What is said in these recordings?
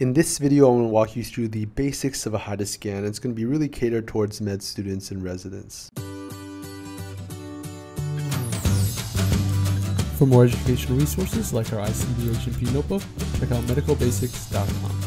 In this video, I'm going to walk you through the basics of a HIDA scan. It's going to be really catered towards med students and residents. For more educational resources like our ICD H&P notebook, check out medicalbasics.com.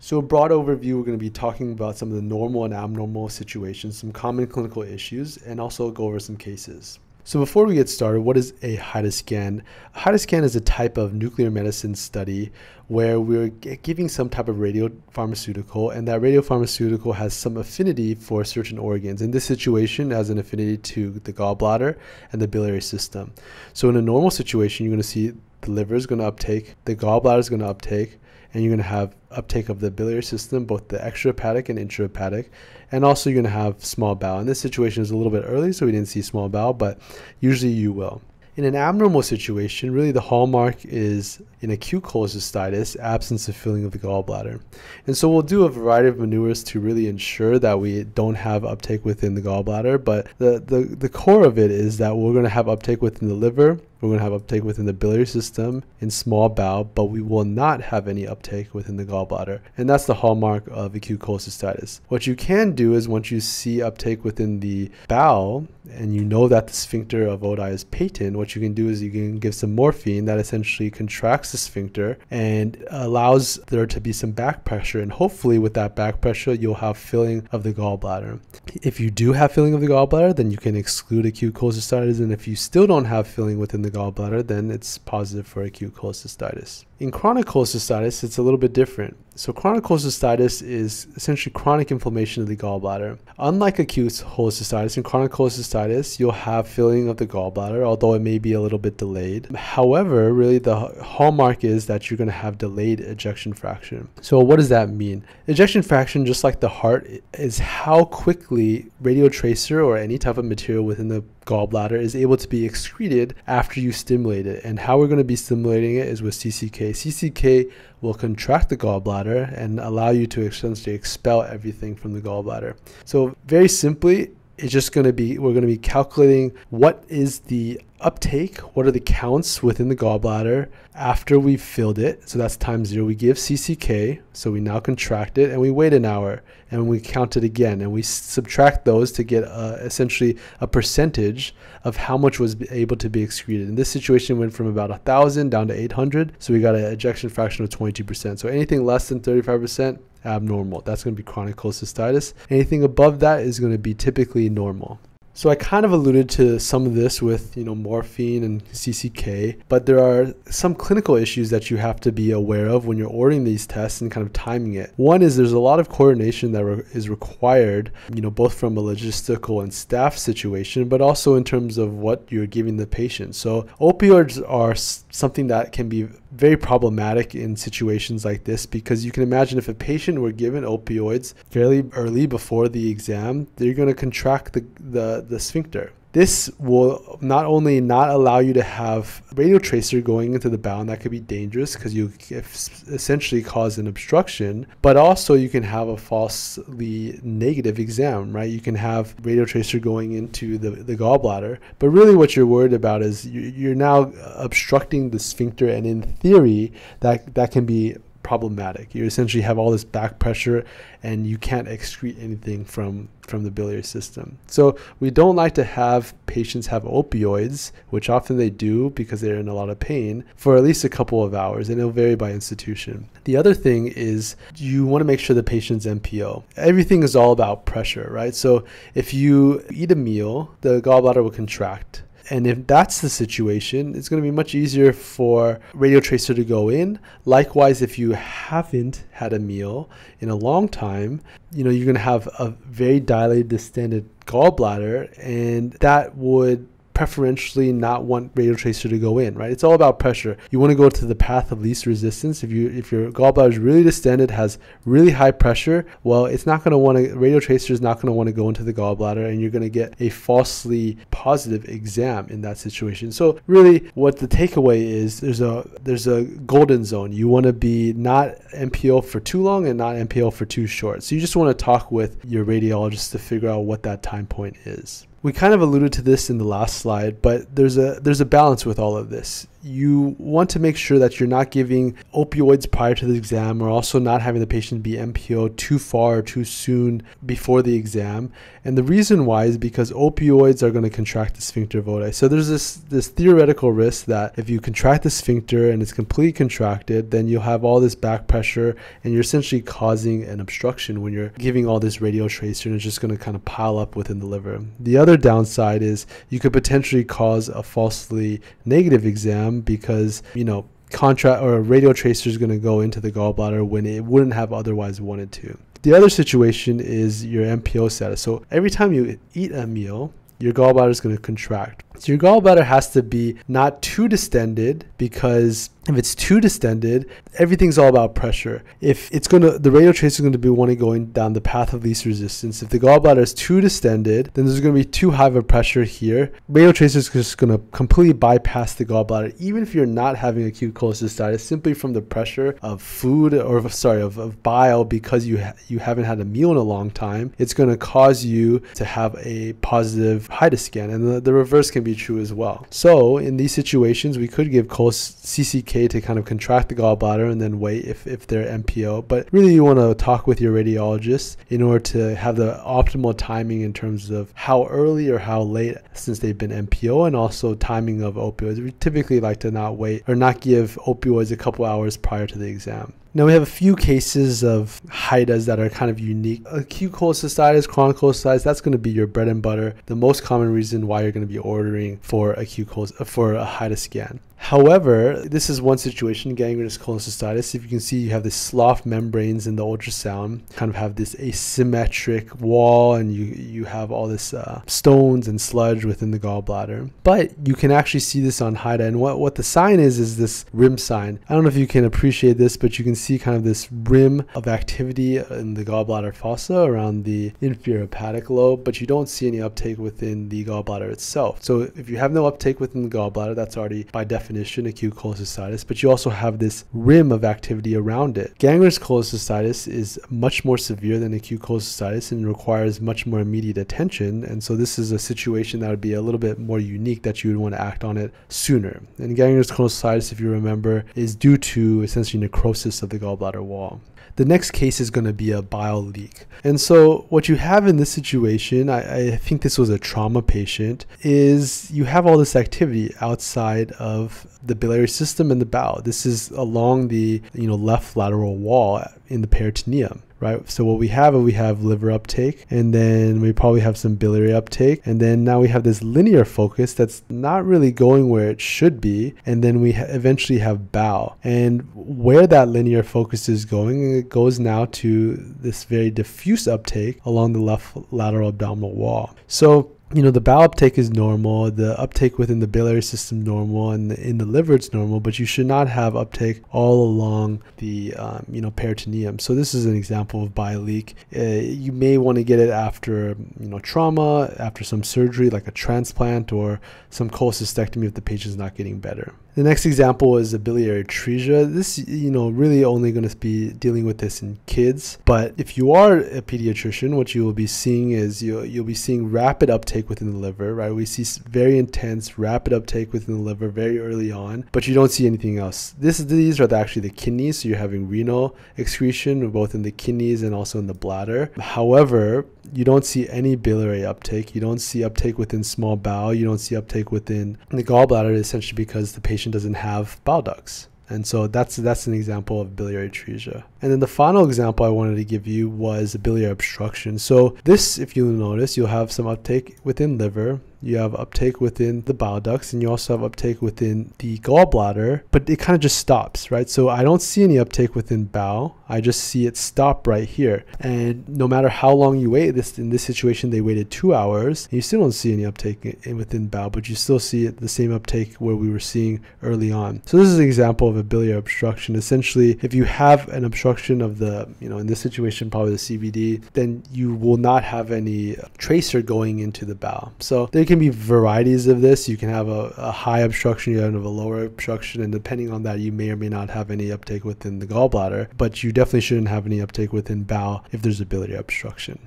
So, a broad overview, we're going to be talking about some of the normal and abnormal situations, some common clinical issues, and also go over some cases. So before we get started, what is a HIDA scan? A HIDA scan is a type of nuclear medicine study where we're giving some type of radiopharmaceutical and that radiopharmaceutical has some affinity for certain organs. In this situation, has an affinity to the gallbladder and the biliary system. So in a normal situation, you're going to see the liver is going to uptake, the gallbladder is going to uptake, and you're going to have uptake of the biliary system, both the extrahepatic and intrahepatic, and also you're going to have small bowel. And this situation is a little bit early, so we didn't see small bowel, but usually you will. In an abnormal situation, really the hallmark is in acute cholecystitis, absence of filling of the gallbladder. And so we'll do a variety of maneuvers to really ensure that we don't have uptake within the gallbladder, but the, the, the core of it is that we're going to have uptake within the liver, we're going to have uptake within the biliary system in small bowel, but we will not have any uptake within the gallbladder. And that's the hallmark of acute cholecystitis. What you can do is once you see uptake within the bowel and you know that the sphincter of Oddi is patent, what you can do is you can give some morphine that essentially contracts the sphincter and allows there to be some back pressure. And hopefully, with that back pressure, you'll have filling of the gallbladder. If you do have filling of the gallbladder, then you can exclude acute cholecystitis. And if you still don't have filling within the gallbladder, then it's positive for acute cholecystitis. In chronic cholecystitis, it's a little bit different. So chronic cholecystitis is essentially chronic inflammation of the gallbladder. Unlike acute cholecystitis, in chronic cholecystitis, you'll have filling of the gallbladder, although it may be a little bit delayed. However, really the hallmark is that you're going to have delayed ejection fraction. So what does that mean? Ejection fraction, just like the heart, is how quickly radiotracer or any type of material within the gallbladder is able to be excreted after you stimulate it. And how we're going to be stimulating it is with CCK CCK will contract the gallbladder and allow you to essentially expel everything from the gallbladder. So very simply, it's just going to be we're going to be calculating what is the uptake what are the counts within the gallbladder after we've filled it. So that's time zero. We give cck so we now contract it and we wait an hour and we count it again and we subtract those to get uh, essentially a percentage of how much was able to be excreted. In this situation went from about a thousand down to 800 so we got an ejection fraction of 22% so anything less than 35% abnormal. That's going to be chronic cholecystitis. Anything above that is going to be typically normal. So I kind of alluded to some of this with, you know, morphine and CCK, but there are some clinical issues that you have to be aware of when you're ordering these tests and kind of timing it. One is there's a lot of coordination that re- is required, you know, both from a logistical and staff situation, but also in terms of what you're giving the patient. So opioids are something that can be very problematic in situations like this because you can imagine if a patient were given opioids fairly early before the exam, they're going to contract the, the, the sphincter. This will not only not allow you to have radio tracer going into the bowel, that could be dangerous because you essentially cause an obstruction, but also you can have a falsely negative exam, right? You can have radio tracer going into the, the gallbladder, but really what you're worried about is you're now obstructing the sphincter, and in theory, that, that can be problematic. You essentially have all this back pressure and you can't excrete anything from from the biliary system. So we don't like to have patients have opioids, which often they do because they're in a lot of pain for at least a couple of hours and it'll vary by institution. The other thing is you want to make sure the patient's NPO. Everything is all about pressure, right? So if you eat a meal, the gallbladder will contract and if that's the situation, it's going to be much easier for radio tracer to go in. Likewise, if you haven't had a meal in a long time, you know, you're going to have a very dilated, distended gallbladder, and that would preferentially not want radio tracer to go in, right? It's all about pressure. You want to go to the path of least resistance. If you if your gallbladder is really distended, has really high pressure, well, it's not going to want to radio tracer is not going to want to go into the gallbladder, and you're going to get a falsely positive exam in that situation. So really, what the takeaway is, there's a there's a golden zone. You want to be not NPO for too long and not NPO for too short. So you just want to talk with your radiologist to figure out what that time point is. We kind of alluded to this in the last slide, but there's a there's a balance with all of this you want to make sure that you're not giving opioids prior to the exam or also not having the patient be NPO too far or too soon before the exam. And the reason why is because opioids are going to contract the sphincter of Oddi. So there's this this theoretical risk that if you contract the sphincter and it's completely contracted, then you'll have all this back pressure and you're essentially causing an obstruction when you're giving all this radio tracer and it's just going to kind of pile up within the liver. The other downside is you could potentially cause a falsely negative exam because you know contract or a radio tracer is going to go into the gallbladder when it wouldn't have otherwise wanted to. The other situation is your NPO status. So every time you eat a meal, your gallbladder is going to contract. So your gallbladder has to be not too distended because if it's too distended, everything's all about pressure. If it's going to, the radio tracer is going to be wanting going down the path of least resistance. If the gallbladder is too distended, then there's going to be too high of a pressure here. Radio tracer is just going to completely bypass the gallbladder, even if you're not having acute cholecystitis, simply from the pressure of food or sorry of, of bile because you ha- you haven't had a meal in a long time. It's going to cause you to have a positive HIDA scan, and the, the reverse can be true as well. So in these situations, we could give CCK to kind of contract the gallbladder and then wait if, if they're NPO. But really, you want to talk with your radiologist in order to have the optimal timing in terms of how early or how late since they've been NPO and also timing of opioids. We typically like to not wait or not give opioids a couple hours prior to the exam. Now we have a few cases of HIDAs that are kind of unique. Acute cholecystitis, chronic cholecystitis, that's going to be your bread and butter. The most common reason why you're going to be ordering for acute col- for a HIDA scan. However, this is one situation, gangrenous cholecystitis. If you can see, you have the slough membranes in the ultrasound, kind of have this asymmetric wall, and you, you have all this uh, stones and sludge within the gallbladder. But you can actually see this on HIDA, and what, what the sign is, is this rim sign. I don't know if you can appreciate this, but you can see kind of this rim of activity in the gallbladder fossa around the inferior hepatic lobe, but you don't see any uptake within the gallbladder itself. So if you have no uptake within the gallbladder, that's already by definition definition acute cholecystitis, but you also have this rim of activity around it. Gangrenous cholecystitis is much more severe than acute cholecystitis and requires much more immediate attention. And so this is a situation that would be a little bit more unique that you would want to act on it sooner. And gangrenous cholecystitis, if you remember, is due to essentially necrosis of the gallbladder wall the next case is going to be a bile leak. And so, what you have in this situation, I, I, think this was a trauma patient, is you have all this activity outside of the biliary system and the bowel. This is along the you know left lateral wall in the peritoneum right? So what we have, is we have liver uptake, and then we probably have some biliary uptake, and then now we have this linear focus that's not really going where it should be, and then we ha- eventually have bowel. And where that linear focus is going, it goes now to this very diffuse uptake along the left lateral abdominal wall. So you know the bowel uptake is normal the uptake within the biliary system normal and in the liver it's normal but you should not have uptake all along the um, you know peritoneum. So this is an example of bile leak. Uh, you may want to get it after you know trauma after some surgery like a transplant or some cholecystectomy if the patient's not getting better the next example is a biliary atresia. This, you know, really only going to be dealing with this in kids. But if you are a pediatrician, what you will be seeing is you'll, you'll be seeing rapid uptake within the liver, right? We see very intense, rapid uptake within the liver very early on, but you don't see anything else. This, these are actually the kidneys, so you're having renal excretion both in the kidneys and also in the bladder. However, you don't see any biliary uptake. You don't see uptake within small bowel. You don't see uptake within the gallbladder, essentially because the patient doesn't have bile ducts. And so that's that's an example of biliary atresia. And then the final example I wanted to give you was biliary obstruction. So this, if you'll notice, you'll have some uptake within liver, you have uptake within the bile ducts, and you also have uptake within the gallbladder, but it kind of just stops, right? So I don't see any uptake within bowel. I just see it stop right here. And no matter how long you wait, this in this situation they waited two hours, you still don't see any uptake in, within bowel, but you still see it the same uptake where we were seeing early on. So this is an example of a biliary obstruction. Essentially, if you have an obstruction of the, you know, in this situation probably the CBD, then you will not have any tracer going into the bowel. So there can be varieties of this. You can have a, a high obstruction, you have a lower obstruction, and depending on that, you may or may not have any uptake within the gallbladder. But you definitely shouldn't have any uptake within bowel if there's a biliary obstruction.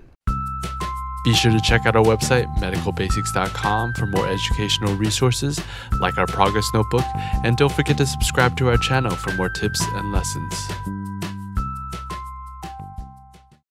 Be sure to check out our website, medicalbasics.com, for more educational resources like our progress notebook, and don't forget to subscribe to our channel for more tips and lessons.